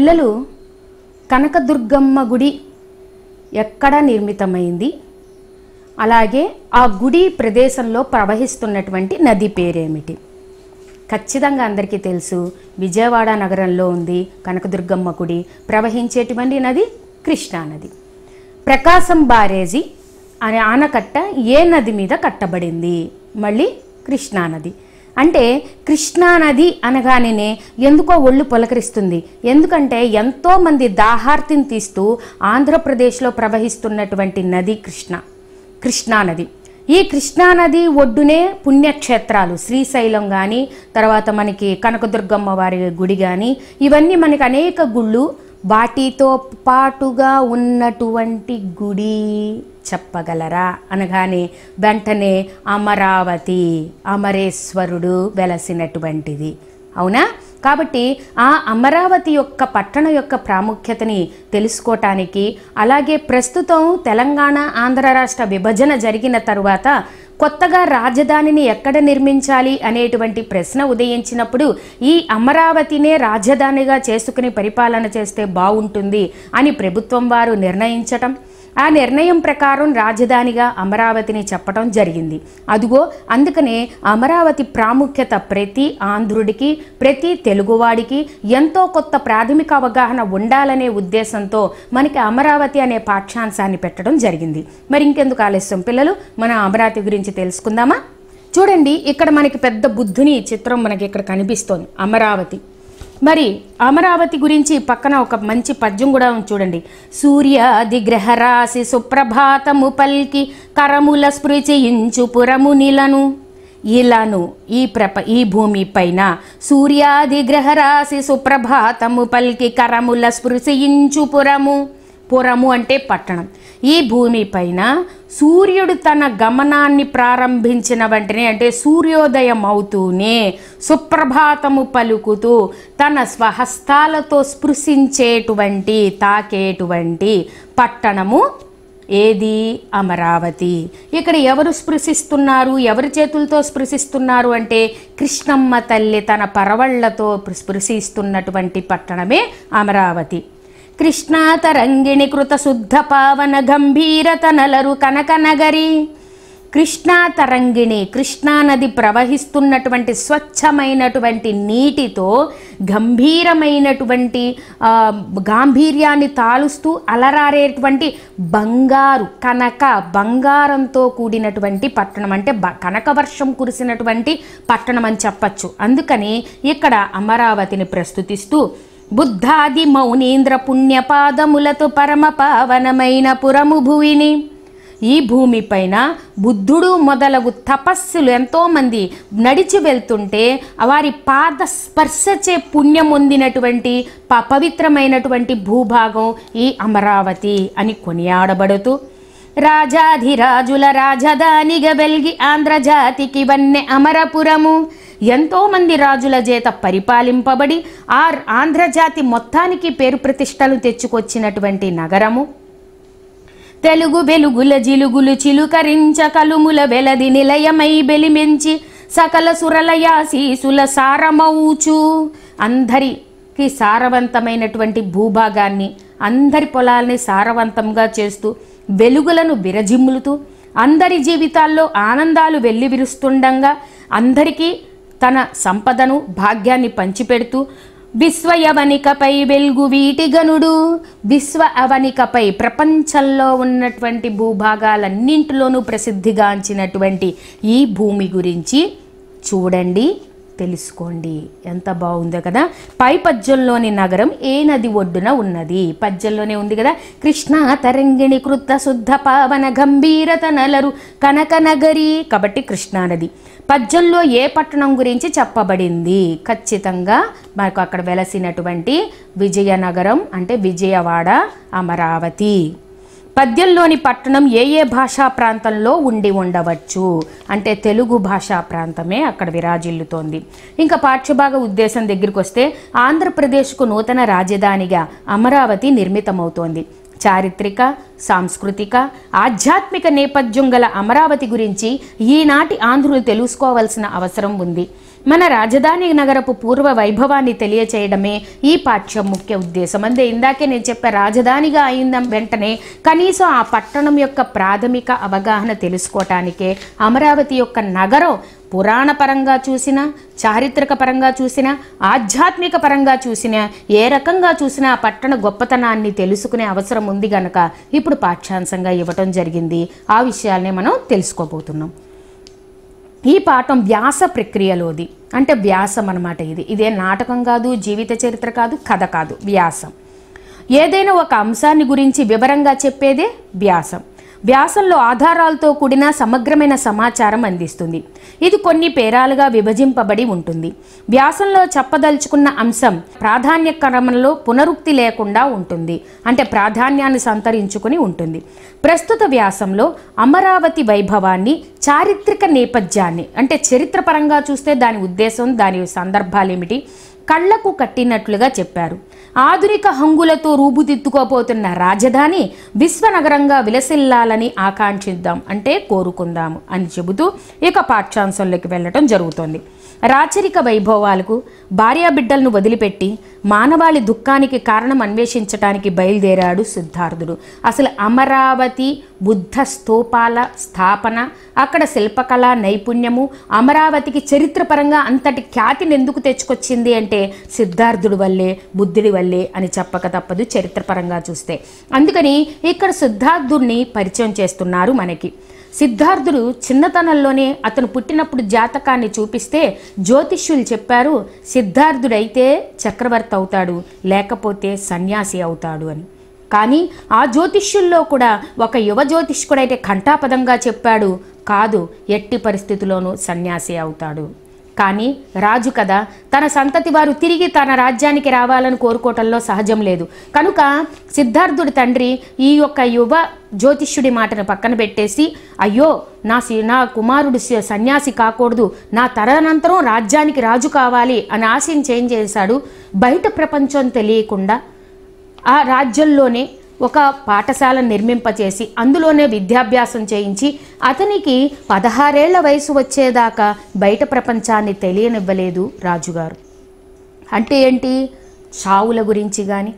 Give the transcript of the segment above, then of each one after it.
పిల్లలు కనకదుర్గమ్మ గుడి ఎక్కడ నిర్మితమైంది. అలాగే ఆ గుడి ప్రదేశంలో ప్రవహిస్తున్నటువంటి నది పేరేమిటి? ఖచ్చితంగా అందరికీ తెలుసు విజయవాడ నగరంలో ఉంది కనకదుర్గమ్మ గుడి. ప్రవహించేటువంటి నది కృష్ణానది ప్రకాశం బారేజీ అనే ఆనకట్ట ఏ నది మీద కట్టబడింది? మళ్ళీ కృష్ణానది అంటే కృష్ణా నది అనగానే ఎందుకో ఒళ్ళు పులకరిస్తుంది. ఎందుకంటే ఎంతోమంది దాహార్తిని తీస్తూ ఆంధ్రప్రదేశ్లో ప్రవహిస్తున్నటువంటి నది కృష్ణ కృష్ణానది ఈ కృష్ణానది ఒడ్డునే పుణ్యక్షేత్రాలు శ్రీశైలం కానీ తర్వాత మనకి కనకదుర్గమ్మ వారి గుడి కానీ ఇవన్నీ మనకి అనేక గుళ్ళు వాటితో పాటుగా ఉన్నటువంటి గుడి. చెప్పగలరా? అనగానే వెంటనే అమరావతి అమరేశ్వరుడు వెలసినటువంటిది. అవునా? కాబట్టి ఆ అమరావతి యొక్క పట్టణ యొక్క ప్రాముఖ్యతని తెలుసుకోవటానికి అలాగే ప్రస్తుతం తెలంగాణ ఆంధ్ర రాష్ట్ర విభజన జరిగిన తరువాత కొత్తగా రాజధానిని ఎక్కడ నిర్మించాలి అనేటువంటి ప్రశ్న ఉదయించినప్పుడు ఈ అమరావతినే రాజధానిగా చేసుకుని పరిపాలన చేస్తే బాగుంటుంది అని ప్రభుత్వం వారు నిర్ణయించటం ఆ నిర్ణయం ప్రకారం రాజధానిగా అమరావతిని చెప్పడం జరిగింది. అదుగో అందుకనే అమరావతి ప్రాముఖ్యత ప్రతి ఆంధ్రుడికి ప్రతి తెలుగువాడికి ఎంతో కొత్త ప్రాథమిక అవగాహన ఉండాలనే ఉద్దేశంతో మనకి అమరావతి అనే పాఠ్యాంశాన్ని పెట్టడం జరిగింది. మరి ఇంకెందుకు ఆలస్యం పిల్లలు? మన అమరావతి గురించి తెలుసుకుందామా? చూడండి ఇక్కడ మనకి పెద్ద బుద్ధుని చిత్రం మనకి ఇక్కడ కనిపిస్తోంది. అమరావతి. మరి అమరావతి గురించి పక్కన ఒక మంచి పద్యం కూడా ఉంది చూడండి. సూర్యాది గ్రహరాశి సుప్రభాతము పల్కి కరముల స్పృచయించు పురము ఇలాను ఇలను ఈ ప్రప ఈ భూమి పైన సూర్యాది గ్రహరాశి సుప్రభాతము పల్కి కరముల స్పృశయించు పురము. పురము అంటే పట్టణం. ఈ భూమి పైన సూర్యుడు తన గమనాన్ని ప్రారంభించిన వెంటనే అంటే సూర్యోదయం అవుతూనే సుప్రభాతము పలుకుతూ తన స్వహస్తాలతో స్పృశించేటువంటి తాకేటువంటి పట్టణము ఏది? అమరావతి. ఇక్కడ ఎవరు స్పృశిస్తున్నారు? ఎవరి చేతులతో స్పృశిస్తున్నారు అంటే కృష్ణమ్మ తల్లి తన పరవళ్ళతో స్పృశిస్తున్నటువంటి పట్టణమే అమరావతి. కృష్ణాతరంగిణి కృత శుద్ధ పావన గంభీరత నలరు కనకనగరి. కృష్ణా తరంగిణి కృష్ణా నది ప్రవహిస్తున్నటువంటి స్వచ్ఛమైనటువంటి నీటితో గంభీరమైనటువంటి గాంభీర్యాన్ని తాలుస్తూ అలరారేటువంటి బంగారు కనక బంగారంతో కూడినటువంటి పట్టణం అంటే బ కనక వర్షం కురిసినటువంటి పట్టణం అని చెప్పచ్చు. అందుకని ఇక్కడ అమరావతిని ప్రస్తుతిస్తూ బుద్ధాది మౌనీంద్ర పుణ్యపాదములతో పరమ పావనమైన పురము భూమిని ఈ భూమిపైన బుద్ధుడు మొదలగు తపస్సులు ఎంతోమంది నడిచి వెళ్తుంటే వారి పాద స్పర్శచే పుణ్యం పొందినటువంటి ప- పవిత్రమైనటువంటి భూభాగం ఈ అమరావతి అని కొనియాడబడుతూ రాజాధిరాజుల రాజధానిగా వెలిగి ఆంధ్రజాతికి వన్నె అమరపురము. ఎంతోమంది రాజుల చేత పరిపాలింపబడి ఆ ఆంధ్రజాతి మొత్తానికి పేరు ప్రతిష్టలు తెచ్చుకొచ్చినటువంటి నగరము. తెలుగు వెలుగుల జిలుగులు చిలుకరించ కలుముల వెలది నిలయమై బెలిమెంచి సకల సురలయాశీసుల సారమౌచు. అందరికి సారవంతమైనటువంటి భూభాగాన్ని అందరి పొలాల్ని సారవంతంగా చేస్తూ వెలుగులను విరజిమ్ములుతూ అందరి జీవితాల్లో ఆనందాలు వెల్లివిరుస్తుండగా అందరికీ తన సంపదను భాగ్యాన్ని పంచిపెడుతూ విశ్వ అవనికపై వెలుగు వీటిగనుడు విశ్వ అవనికపై ప్రపంచంలో ఉన్నటువంటి భూభాగాలన్నింటిలోనూ ప్రసిద్ధిగాంచినటువంటి ఈ భూమి గురించి చూడండి. తెలుసుకోండి. ఎంత బాగుందో కదా? పై పద్యంలోని నగరం ఏ నది ఒడ్డున ఉన్నది? పద్యంలోనే ఉంది కదా? కృష్ణా తరంగిణి కృత శుద్ధ పావన గంభీరత నలరు కనక నగరి కాబట్టి కృష్ణానది పద్యంలో ఏ పట్టణం గురించి చెప్పబడింది? ఖచ్చితంగా మనకు అక్కడ వెలసినటువంటి విజయనగరం అంటే విజయవాడ అమరావతి. పద్యంలోని పట్టణం ఏ ఏ భాషా ప్రాంతంలో ఉండి ఉండవచ్చు? అంటే తెలుగు భాషా ప్రాంతమే అక్కడ విరాజిల్లుతోంది. ఇంకా పాఠ్యభాగ ఉద్దేశం దగ్గరికి వస్తే ఆంధ్రప్రదేశ్కు నూతన రాజధానిగా అమరావతి నిర్మితమవుతోంది. చారిత్రక సాంస్కృతిక ఆధ్యాత్మిక నేపథ్యం గల అమరావతి గురించి ఈనాటి ఆంధ్రులు తెలుసుకోవాల్సిన అవసరం ఉంది. మన రాజధాని నగరపు పూర్వ వైభవాన్ని తెలియచేయడమే ఈ పాఠ్యం ముఖ్య ఉద్దేశం. అందే ఇందాకే నేను చెప్పే రాజధానిగా అయిన వెంటనే కనీసం ఆ పట్టణం యొక్క ప్రాథమిక అవగాహన తెలుసుకోవటానికే అమరావతి యొక్క నగరం పురాణ పరంగా చూసినా చారిత్రక పరంగా చూసినా ఆధ్యాత్మిక పరంగా చూసినా ఏ రకంగా చూసినా ఆ పట్టణ గొప్పతనాన్ని తెలుసుకునే అవసరం ఉంది గనక ఇప్పుడు పాఠ్యాంశంగా ఇవ్వటం జరిగింది. ఆ విషయాల్ని మనం తెలుసుకోబోతున్నాం. ఈ పాఠం వ్యాస ప్రక్రియలోది. అంటే వ్యాసం అన్నమాట ఇది. ఇదే నాటకం కాదు జీవిత చరిత్ర కాదు కథ కాదు వ్యాసం. ఏదైనా ఒక అంశాన్ని గురించి వివరంగా చెప్పేదే వ్యాసం. వ్యాసంలో ఆధారాలతో కూడిన సమగ్రమైన సమాచారం అందిస్తుంది. ఇది కొన్ని పేరాలుగా విభజింపబడి ఉంటుంది. వ్యాసంలో చెప్పదలుచుకున్న అంశం ప్రాధాన్య క్రమంలో పునరుక్తి లేకుండా ఉంటుంది. అంటే ప్రాధాన్యాన్ని సంతరించుకుని ఉంటుంది. ప్రస్తుత వ్యాసంలో అమరావతి వైభవాన్ని చారిత్రక నేపథ్యాన్ని అంటే చరిత్రపరంగా చూస్తే దాని ఉద్దేశం దాని సందర్భాలు ఏమిటి కళ్ళకు కట్టినట్లుగా చెప్పారు. ఆధునిక హంగులతో రూపుదిద్దుకోబోతున్న రాజధాని విశ్వనగరంగా విలసిల్లాలని ఆకాంక్షిద్దాం అంటే కోరుకుందాము అని చెబుతూ ఇక పాఠ్యాంశంలోకి వెళ్ళటం జరుగుతోంది. రాచరిక వైభవాలకు భార్యాబిడ్డలను వదిలిపెట్టి మానవాళి దుఃఖానికి కారణం అన్వేషించటానికి బయలుదేరాడు సిద్ధార్థుడు. అసలు అమరావతి బుద్ధ స్తూపాల స్థాపన అక్కడ శిల్పకళ నైపుణ్యము అమరావతికి చరిత్రపరంగా అంతటి ఖ్యాతిని ఎందుకు తెచ్చుకొచ్చింది అంటే సిద్ధార్థుడి వల్లే బుద్ధుడి వల్లే అని చెప్పక తప్పదు చరిత్రపరంగా చూస్తే. అందుకని ఇక్కడ సిద్ధార్థుడిని పరిచయం చేస్తున్నారు మనకి. సిద్ధార్థుడు చిన్నతనంలోనే అతను పుట్టినప్పుడు జాతకాన్ని చూపిస్తే జ్యోతిష్యులు చెప్పారు సిద్ధార్థుడైతే చక్రవర్తి అవుతాడు లేకపోతే సన్యాసి అవుతాడు అని. కానీ ఆ జ్యోతిష్యుల్లో కూడా ఒక యువ జ్యోతిష్కుడైతే కంఠాపదంగా చెప్పాడు కాదు ఎట్టి పరిస్థితిలోనూ సన్యాసి అవుతాడు. కానీ రాజు కదా తన సంతతి వారు తిరిగి తన రాజ్యానికి రావాలని కోరుకోవటంలో సహజం లేదు. కనుక సిద్ధార్థుడి తండ్రి ఈ యొక్క యువ జ్యోతిష్యుడి మాటను పక్కన పెట్టేసి అయ్యో నా సి- నా కుమారుడు సన్యాసి కాకూడదు నా తదనంతరం రాజ్యానికి రాజు కావాలి అని ఆశయం ఏం చేశాడు? బయట ప్రపంచం తెలియకుండా ఆ రాజ్యంలోనే ఒక పాఠశాల నిర్మింపచేసి అందులోనే విద్యాభ్యాసం చేయించి అతనికి పదహారేళ్ళ వయసు వచ్చేదాకా బయట ప్రపంచాన్ని తెలియనివ్వలేదు రాజుగారు. అంటే ఏంటి? చావుల గురించి కానీ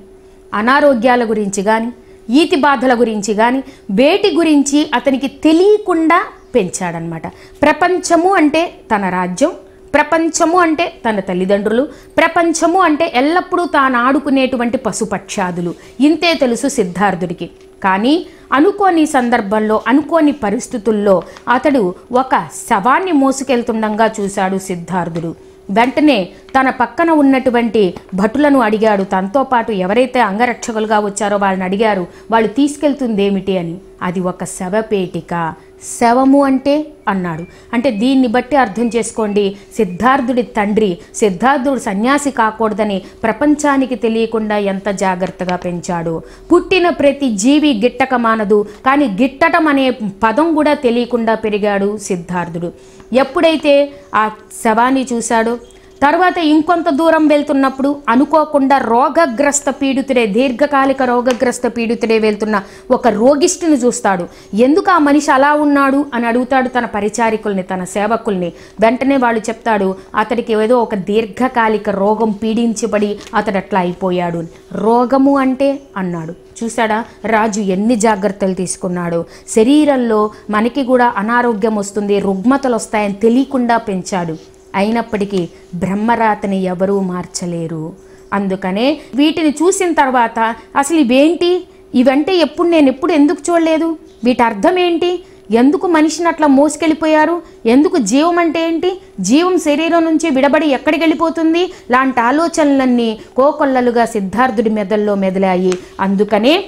అనారోగ్యాల గురించి కానీ ఈతి బాధల గురించి కానీ వేటి గురించి అతనికి తెలియకుండా పెంచాడనమాట ప్రపంచము అంటే తన రాజ్యం ప్రపంచము అంటే తన తల్లిదండ్రులు ప్రపంచము అంటే ఎల్లప్పుడూ తాను ఆడుకునేటువంటి పశుపక్షాదులు ఇంతే తెలుసు సిద్ధార్థుడికి. కానీ అనుకోని సందర్భంలో అనుకోని పరిస్థితుల్లో అతడు ఒక శవాన్ని మోసుకెళ్తుండగా చూశాడు సిద్ధార్థుడు. వెంటనే తన పక్కన ఉన్నటువంటి భటులను అడిగాడు. తనతో పాటు ఎవరైతే అంగరక్షకులుగా వచ్చారో వాళ్ళని అడిగారు వాళ్ళు తీసుకెళ్తుంది ఏమిటి అని. అది ఒక శవపేటిక. శవము అంటే అన్నాడు. అంటే దీన్ని బట్టి అర్థం చేసుకోండి. సిద్ధార్థుడి తండ్రి సిద్ధార్థుడు సన్యాసి కాకూడదని ప్రపంచానికి తెలియకుండా ఎంత జాగ్రత్తగా పెంచాడు. పుట్టిన ప్రతి జీవి గిట్టక మానదు కానీ గిట్టటం అనే పదం కూడా తెలియకుండా పెరిగాడు సిద్ధార్థుడు. ఎప్పుడైతే ఆ శవాన్ని చూశాడో తర్వాత ఇంకొంత దూరం వెళ్తున్నప్పుడు అనుకోకుండా రోగగ్రస్త పీడితుడే దీర్ఘకాలిక రోగగ్రస్త పీడితుడే వెళ్తున్న ఒక రోగిష్టిని చూస్తాడు. ఎందుకు ఆ మనిషి అలా ఉన్నాడు అని అడుగుతాడు తన పరిచారికుల్ని తన సేవకుల్ని. వెంటనే వాళ్ళు చెప్తాడు అతడికి ఏదో ఒక దీర్ఘకాలిక రోగం పీడించబడి అతడు అట్లా అయిపోయాడు. రోగము అంటే? అన్నాడు. చూసాడా రాజు ఎన్ని జాగ్రత్తలు తీసుకున్నాడు. శరీరంలో మనకి కూడా అనారోగ్యం వస్తుంది రుగ్మతలు వస్తాయని తెలియకుండా పెంచాడు. అయినప్పటికీ బ్రహ్మరాతని ఎవరూ మార్చలేరు. అందుకనే వీటిని చూసిన తర్వాత అసలు ఇవేంటి? ఇవంటే ఎప్పుడు నేను ఎప్పుడు ఎందుకు చూడలేదు? వీటి అర్థం ఏంటి? ఎందుకు మనిషిని అట్లా మోసుకెళ్ళిపోయారు? ఎందుకు జీవం అంటే ఏంటి? జీవం శరీరం నుంచి విడబడి ఎక్కడికి వెళ్ళిపోతుంది? లాంటి ఆలోచనలన్నీ కోకొల్లలుగా సిద్ధార్థుడి మెదల్లో మెదలాయి. అందుకనే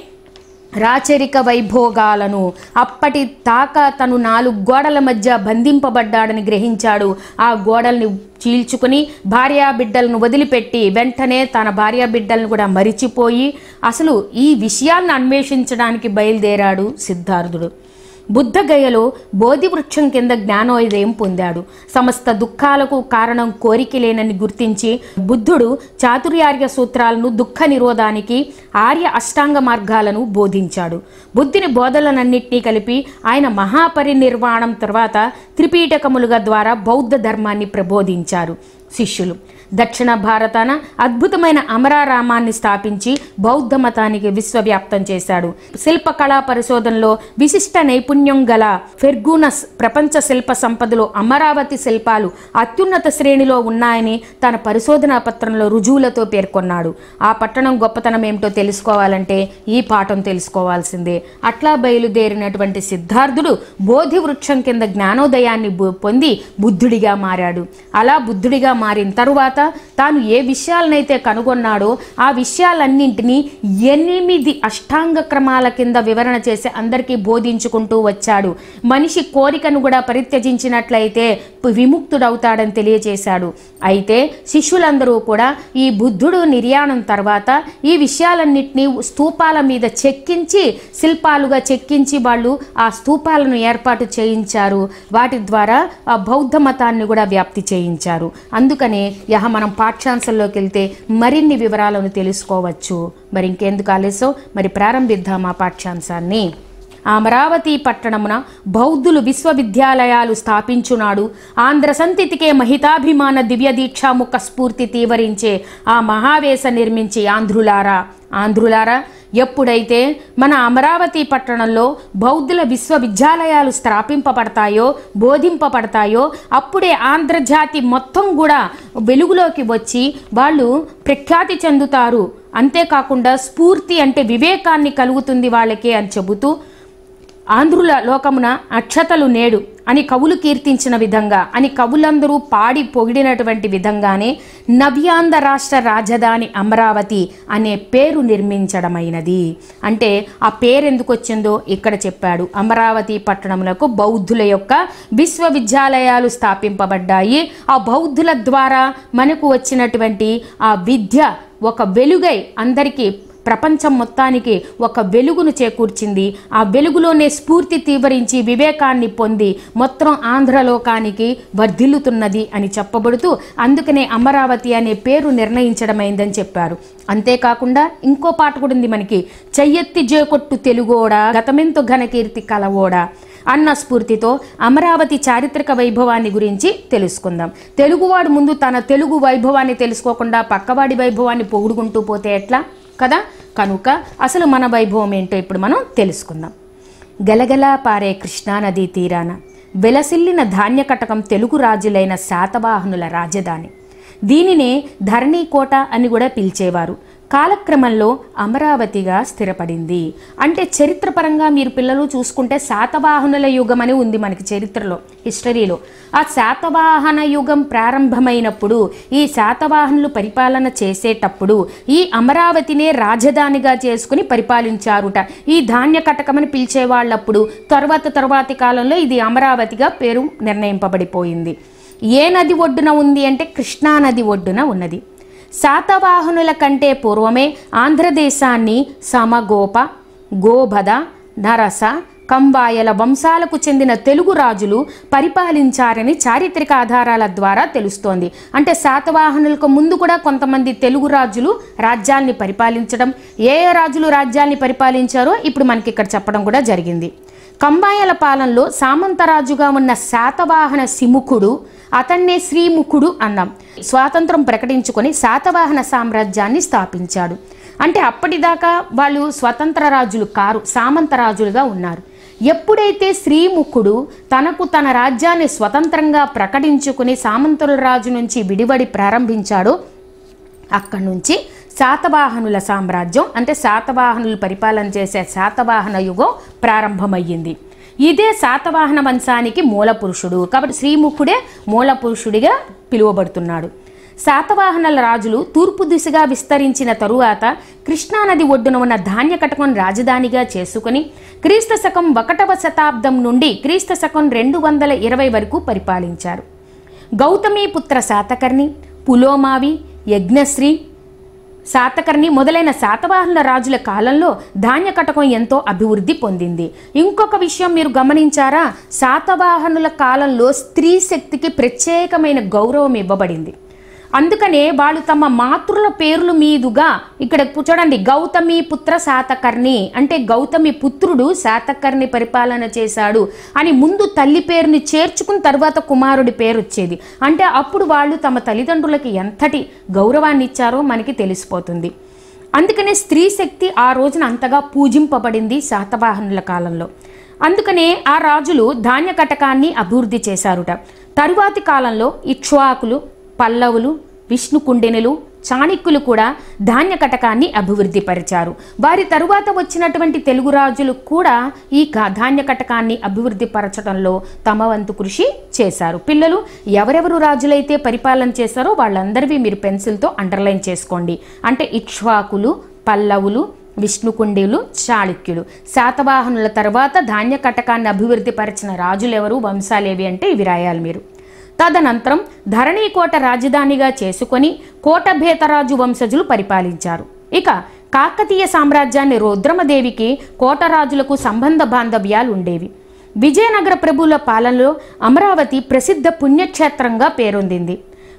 రాచరిక వైభోగాలను. అప్పటి తాక తను నాలుగు గోడల మధ్య బంధింపబడ్డాడని గ్రహించాడు. ఆ గోడల్ని చీల్చుకుని భార్యా బిడ్డలను వదిలిపెట్టి వెంటనే తన భార్యా బిడ్డలను కూడా మరిచిపోయి అసలు ఈ విషయాలను అన్వేషించడానికి బయలుదేరాడు సిద్ధార్థుడు. బుద్ధగయలో బోధి వృక్షం కింద జ్ఞానోదయం పొందాడు. సమస్త దుఃఖాలకు కారణం కోరిక లేనని గుర్తించి బుద్ధుడు చాతుర్యార్య సూత్రాలను దుఃఖ నిరోధానికి ఆర్య అష్టాంగ మార్గాలను బోధించాడు. బుద్ధిని బోధలనన్నింటినీ కలిపి ఆయన మహాపరినిర్వాణం తర్వాత త్రిపీఠకములుగా ద్వారా బౌద్ధ ధర్మాన్ని ప్రబోధించారు. శిష్యులు దక్షిణ భారతాన అద్భుతమైన అమరారామాన్ని స్థాపించి బౌద్ధ మతానికి విశ్వవ్యాప్తం చేశాడు. శిల్పకళా పరిశోధనలో విశిష్ట నైపుణ్యం గల ఫెర్గూనస్ ప్రపంచ శిల్ప సంపదలో అమరావతి శిల్పాలు అత్యున్నత శ్రేణిలో ఉన్నాయని తన పరిశోధనా పత్రంలో రుజువులతో పేర్కొన్నాడు. ఆ పట్టణం గొప్పతనం ఏమిటో తెలుసుకోవాలంటే ఈ పాఠం తెలుసుకోవాల్సిందే. అట్లా బయలుదేరినటువంటి సిద్ధార్థుడు బోధి వృక్షం కింద జ్ఞానోదయాన్ని పొంది బుద్ధుడిగా మారాడు. అలా బుద్ధుడిగా మారిన తరువాత తాను ఏ విషయాలనైతే కనుగొన్నాడో ఆ విషయాలన్నింటినీ ఎనిమిది అష్టాంగ క్రమాల కింద వివరణ చేసి అందరికీ బోధించుకుంటూ వచ్చాడు. మనిషి కోరికను కూడా పరిత్యజించినట్లయితే విముక్తుడవుతాడని తెలియజేశాడు. అయితే శిష్యులందరూ కూడా ఈ బుద్ధుడు నిర్యాణం తర్వాత ఈ విషయాలన్నింటినీ స్తూపాల మీద చెక్కించి శిల్పాలుగా చెక్కించి వాళ్ళు ఆ స్తూపాలను ఏర్పాటు చేయించారు. వాటి ద్వారా ఆ బౌద్ధ మతాన్ని కూడా వ్యాప్తి చేయించారు. అందుకనే యహ మనం పాఠ్యాంశంలోకి వెళ్తే మరిన్ని వివరాలను తెలుసుకోవచ్చు. మరి ఇంకెందుకు ఆలస్యం? మరి ప్రారంభిద్దాం ఆ పాఠ్యాంశాన్ని. అమరావతి పట్టణమున బౌద్ధులు విశ్వవిద్యాలయాలు స్థాపించునాడు. ఆంధ్ర సంతితికే మహితాభిమాన దివ్య దీక్షాముఖ స్ఫూర్తి తీవరించే ఆ మహావేశ నిర్మించి ఆంధ్రులారా. ఆంధ్రులారా ఎప్పుడైతే మన అమరావతి పట్టణంలో బౌద్ధుల విశ్వవిద్యాలయాలు స్థాపింపబడతాయో బోధింపబడతాయో అప్పుడే ఆంధ్రజాతి మొత్తం కూడా వెలుగులోకి వచ్చి వాళ్ళు ప్రఖ్యాతి చెందుతారు. అంతేకాకుండా స్ఫూర్తి అంటే వివేకాన్ని కలుగుతుంది వాళ్ళకి అని చెబుతూ ఆంధ్రుల లోకమున అక్షతలు నేడు అని కవులు కీర్తించిన విధంగా అని కవులందరూ పాడి పొగిడినటువంటి విధంగానే నవ్యాంధ్ర రాష్ట్ర రాజధాని అమరావతి అనే పేరు నిర్మించడమైనది. అంటే ఆ పేరు ఎందుకు వచ్చిందో ఇక్కడ చెప్పాడు. అమరావతి పట్టణములకు బౌద్ధుల యొక్క విశ్వవిద్యాలయాలు స్థాపింపబడ్డాయి. ఆ బౌద్ధుల ద్వారా మనకు వచ్చినటువంటి ఆ విద్య ఒక వెలుగై అందరికీ ప్రపంచం మొత్తానికి ఒక వెలుగును చేకూర్చింది. ఆ వెలుగులోనే స్ఫూర్తి తీవ్రించి వివేకాన్ని పొంది మొత్తం ఆంధ్రలోకానికి వర్ధిల్లుతున్నది అని చెప్పబడుతూ అందుకనే అమరావతి అనే పేరు నిర్ణయించడమైందని చెప్పారు. అంతేకాకుండా ఇంకో పాట కూడా ఉంది మనకి చెయ్యెత్తి జేకొట్టు తెలుగోడా గతమెంతో ఘనకీర్తి కలవోడా అన్న స్ఫూర్తితో అమరావతి చారిత్రక వైభవాన్ని గురించి తెలుసుకుందాం. తెలుగువాడు ముందు తన తెలుగు వైభవాన్ని తెలుసుకోకుండా పక్కవాడి వైభవాన్ని పొగుడుకుంటూ పోతే ఎట్లా? కదా? కనుక అసలు మన వైభవం ఏంటో ఇప్పుడు మనం తెలుసుకుందాం. గలగలా పారే కృష్ణానదీ తీరాన వెలసిల్లిన ధాన్య కటకం తెలుగు రాజులైన శాతవాహనుల రాజధాని. దీనినే ధరణీకోట అని కూడా పిలిచేవారు. కాలక్రమంలో అమరావతిగా స్థిరపడింది. అంటే చరిత్రపరంగా మీరు పిల్లలు చూసుకుంటే శాతవాహనుల యుగం అని ఉంది మనకి చరిత్రలో హిస్టరీలో. ఆ శాతవాహన యుగం ప్రారంభమైనప్పుడు ఈ శాతవాహనులు పరిపాలన చేసేటప్పుడు ఈ అమరావతినే రాజధానిగా చేసుకుని పరిపాలించారుట. ఈ ధాన్య కటకమని పిలిచేవాళ్ళప్పుడు తర్వాత తర్వాతి కాలంలో ఇది అమరావతిగా పేరు నిర్ణయింపబడిపోయింది. ఏ నది ఒడ్డున ఉంది అంటే కృష్ణా నది ఒడ్డున ఉన్నది. శాతవాహనుల కంటే పూర్వమే ఆంధ్రదేశాన్ని సమగోప గోభద నరస కంబాయల వంశాలకు చెందిన తెలుగు రాజులు పరిపాలించారని చారిత్రక ఆధారాల ద్వారా తెలుస్తోంది. అంటే శాతవాహనులకు ముందు కూడా కొంతమంది తెలుగు రాజులు రాజ్యాల్ని పరిపాలించడం ఏ ఏ రాజులు రాజ్యాల్ని పరిపాలించారో ఇప్పుడు మనకి ఇక్కడ చెప్పడం కూడా జరిగింది. కంబాయల పాలనలో సామంతరాజుగా ఉన్న శాతవాహన సిముఖుడు అతన్నే శ్రీముఖుడు అన్నాం. స్వాతంత్రం ప్రకటించుకొని శాతవాహన సామ్రాజ్యాన్ని స్థాపించాడు. అంటే అప్పటిదాకా వాళ్ళు స్వతంత్ర రాజులు కారు సామంత రాజులుగా ఉన్నారు. ఎప్పుడైతే శ్రీముఖుడు తనకు తన రాజ్యాన్ని స్వతంత్రంగా ప్రకటించుకుని సామంతుల రాజు నుంచి విడివడి ప్రారంభించాడో అక్కడి నుంచి శాతవాహనుల సామ్రాజ్యం అంటే శాతవాహనులు పరిపాలన చేసే శాతవాహన యుగం ప్రారంభమయ్యింది. ఇదే శాతవాహన వంశానికి మూల పురుషుడు కాబట్టి శ్రీముఖుడే మూల పురుషుడిగా పిలువబడుతున్నాడు. శాతవాహనల రాజులు తూర్పు దిశగా విస్తరించిన తరువాత కృష్ణానది ఒడ్డున ఉన్న ధాన్య కటకం రాజధానిగా చేసుకుని క్రీస్తు శకం ఒకటవ శతాబ్దం నుండి క్రీస్తు శకం రెండు వందల ఇరవై వరకు పరిపాలించారు. గౌతమీపుత్ర శాతకర్ణి పులోమావి యజ్ఞశ్రీ శాతకర్ణి మొదలైన శాతవాహనుల రాజుల కాలంలో ధాన్య కటకం ఎంతో అభివృద్ధి పొందింది. ఇంకొక విషయం మీరు గమనించారా? శాతవాహనుల కాలంలో స్త్రీ శక్తికి ప్రత్యేకమైన గౌరవం ఇవ్వబడింది. అందుకనే వాళ్ళు తమ మాతృల పేర్లు మీదుగా ఇక్కడ చూడండి గౌతమి పుత్ర శాతకర్ణి. అంటే గౌతమి పుత్రుడు శాతకర్ణి పరిపాలన చేశాడు అని ముందు తల్లి పేరుని చేర్చుకుని తర్వాత కుమారుడి పేరు వచ్చేది. అంటే అప్పుడు వాళ్ళు తమ తల్లిదండ్రులకి ఎంతటి గౌరవాన్ని ఇచ్చారో మనకి తెలిసిపోతుంది. అందుకనే స్త్రీ శక్తి ఆ రోజున అంతగా పూజింపబడింది శాతవాహనుల కాలంలో. అందుకనే ఆ రాజులు ధాన్య కటకాన్ని అభివృద్ధి చేశారుట. తరువాతి కాలంలో ఇక్ష్వాకులు పల్లవులు విష్ణుకుండెనులు చాణిక్యులు కూడా ధాన్య కటకాన్ని అభివృద్ధి పరిచారు వారి తరువాత వచ్చినటువంటి తెలుగు రాజులు కూడా ఈ ధాన్య కటకాన్ని అభివృద్ధి పరచడంలో తమ వంతు కృషి చేశారు. పిల్లలు ఎవరెవరు రాజులైతే పరిపాలన చేశారో వాళ్ళందరివి మీరు పెన్సిల్తో అండర్లైన్ చేసుకోండి. అంటే ఇక్ష్వాకులు పల్లవులు విష్ణుకుండీలు చాళుక్యులు. శాతవాహనుల తర్వాత ధాన్య కటకాన్ని అభివృద్ధిపరిచిన రాజులెవరు? వంశాలేవి అంటే ఇవి రాయాలి మీరు. తదనంతరం ధరణీకోట రాజధానిగా చేసుకొని కోటభేతరాజు వంశజులు పరిపాలించారు. ఇక కాకతీయ సామ్రాజ్యాన్ని రుద్రమదేవికి కోటరాజులకు సంబంధ బాంధవ్యాలు ఉండేవి విజయనగర ప్రభుల పాలనలో అమరావతి ప్రసిద్ధ పుణ్యక్షేత్రంగా పేరొందింది.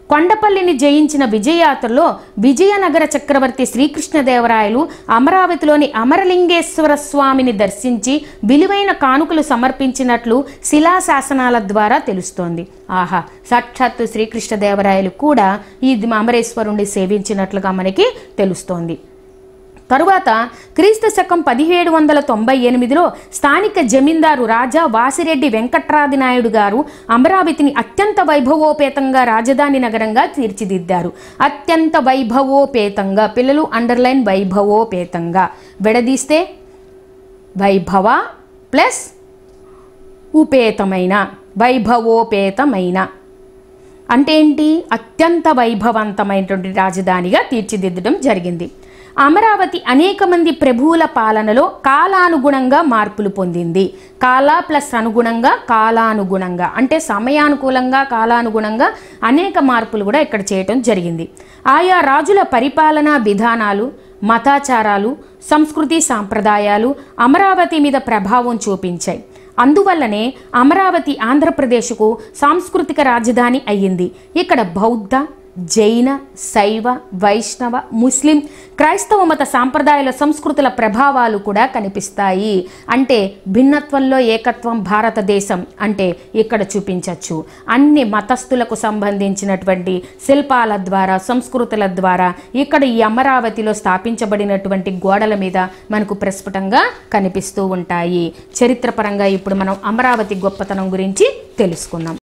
కొండపల్లిని జయించిన విజయయాత్రలో విజయనగర చక్రవర్తి శ్రీకృష్ణదేవరాయలు అమరావతిలోని అమరలింగేశ్వర స్వామిని దర్శించి విలువైన కానుకలు సమర్పించినట్లు శిలాశాసనాల ద్వారా తెలుస్తోంది. ఆహా సాక్షాత్తు శ్రీకృష్ణదేవరాయలు కూడా ఈ అమరేశ్వరుణ్ణి సేవించినట్లుగా మనకి తెలుస్తోంది. తరువాత క్రీస్తు శకం పదిహేడు వందల తొంభై ఎనిమిదిలో స్థానిక జమీందారు రాజా వాసిరెడ్డి వెంకట్రాది నాయుడు గారు అమరావతిని అత్యంత వైభవోపేతంగా రాజధాని నగరంగా తీర్చిదిద్దారు. అత్యంత వైభవోపేతంగా పిల్లలు అండర్లైన్ వైభవోపేతంగా. విడదీస్తే వైభవ ప్లస్ ఉపేతమైన వైభవోపేతమైన. అంటే ఏంటి? అత్యంత వైభవంతమైనటువంటి రాజధానిగా తీర్చిదిద్దడం జరిగింది. అమరావతి అనేక మంది ప్రభువుల పాలనలో కాలానుగుణంగా మార్పులు పొందింది. కాల ప్లస్ అనుగుణంగా కాలానుగుణంగా అంటే సమయానుకూలంగా కాలానుగుణంగా అనేక మార్పులు కూడా ఇక్కడ చేయటం జరిగింది. ఆయా రాజుల పరిపాలనా విధానాలు మతాచారాలు సంస్కృతి సాంప్రదాయాలు అమరావతి మీద ప్రభావం చూపించాయి. అందువల్లనే అమరావతి ఆంధ్రప్రదేశ్కు సాంస్కృతిక రాజధాని అయ్యింది. ఇక్కడ బౌద్ధ జైన శైవ వైష్ణవ ముస్లిం క్రైస్తవ మత సాంప్రదాయాల సంస్కృతుల ప్రభావాలు కూడా కనిపిస్తాయి. అంటే భిన్నత్వంలో ఏకత్వం భారతదేశం అంటే ఇక్కడ చూపించవచ్చు అన్ని మతస్థులకు సంబంధించినటువంటి శిల్పాల ద్వారా సంస్కృతుల ద్వారా ఇక్కడ ఈ అమరావతిలో స్థాపించబడినటువంటి గోడల మీద మనకు ప్రస్ఫుటంగా కనిపిస్తూ ఉంటాయి. చరిత్రపరంగా ఇప్పుడు మనం అమరావతి గొప్పతనం గురించి తెలుసుకుందాం.